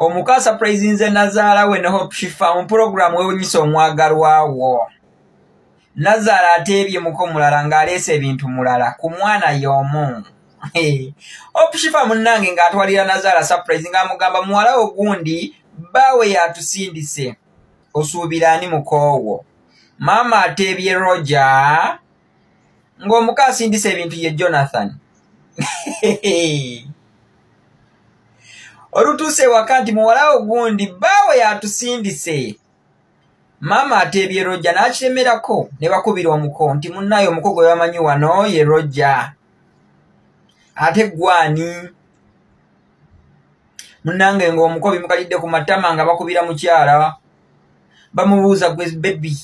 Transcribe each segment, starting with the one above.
omukasa purayizinze nazaala we nehopshifa mu puroguramu wewunyisa omwagalwawo nazaala ateebye muko mulala ng'aleese ebintu mulala ku mwana y'omu. Opshifa munnange ng'atwalira nazaala surprise ng'amugamba muwala wo gundi baawe yatusindise osuubira ani mukoowo maama ateebye roja ng'omuka asindise ebintu ye jonathan olutuuse ewaka nti muwalawo gundi baawe yatusindise. Maama ateebye rojja n'akiremerako ne bakubira omuko nti munnaye omuko gwe bamanyi wano ye rojja ate gwani munnange ng'omuko bimukalidde ku matama nga bakubira mukyala bamubuuza gwe bebi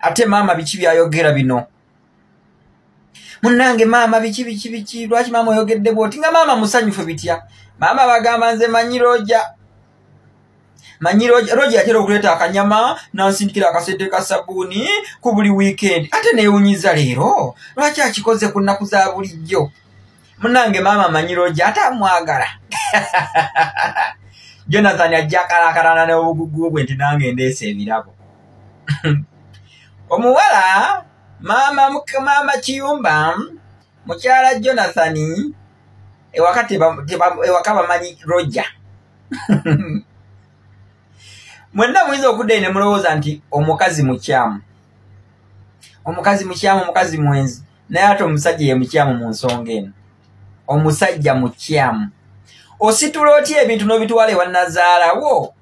ate maama biki byayogera bino munnange maama biki biki biki? Lwaki maama oyogedde bwoti? Nga maama musanyufu bitya? Maama bagamba nze manyi roja manyi roja yatera okuleeta akanyama nansindikira akasente ka sabuuni ku buli wiikendi ate neewunyiza leero lwaki akikoze ku nnaku za bulijjo? Munange maama manyi roja ate amwagala. Jonathan ajja akalakalana n'obugugu bwe nti nange ndeesa ebirabo. Omuwala maama maama kiyumba mukyala jonathani ewaka ewaka bamanyi roja mwenna muyinza okudda ine mulowooza nti omukazi mukyamu. Omukazi mukyamu omukazi mwenzi. Naye ate omusajja ye mukyamu mu nsonga eno. Omusajja mukyamu. Ositula otya ebintu n'obitwala ewa nazaalawo?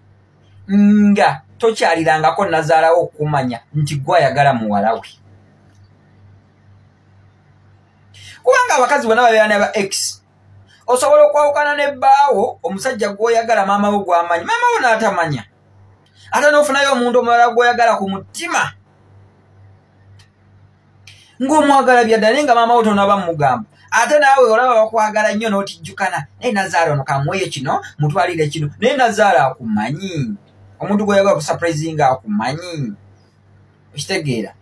Nga tokyalirangako nazaalawo okumanya nti gwayagala muwala we kubanga abakazi bonna babeera ne ba x. Osobola okwawukana nebbaawo omusajja gwoyagala maama wo gwamanyi maama wo n'atamanya. Ate n'ofunayo omuntu omulala gwoyagala ku mutima ng'omwagala byaddala naye nga maama wo tonaba mumugamba ate naawe olaba bakwagala nnyo n'otijjukana naye nazaala ono kamuweyo kino mutwalire kino naye nazaala akumanyi. Omuntu gwoyagala kusupurizinga akumanyi. Okitegeera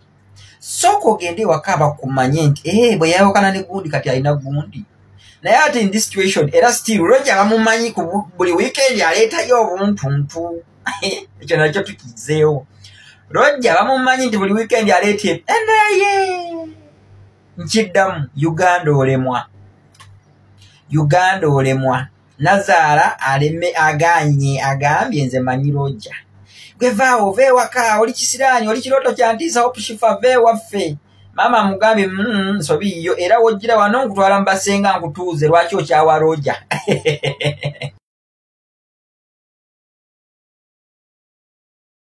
sooka ogende ewaka bakumanye nti ee bwe yayawukana ne gundi kati alina gundi. Naye ate in this situation era still roja bamumanyi buli wiikendi aleetayo obuntuntu ekyo nakyo tukizeewo. Roja bamumanyi nti buli wiikendi aleeta enaye nkiddamu uganda olemwa. Uganda olemwa. Nazaala aleme aganye agambye nze manyi roja gwevaawo ova ewaka oli kisiraani oli kirooto kyantiisa opushifa va ewaffe maama mugambye mm, nsobiiyo era wojjira wano nkutwala mu basenga nkutuuze lwaki okyawa roja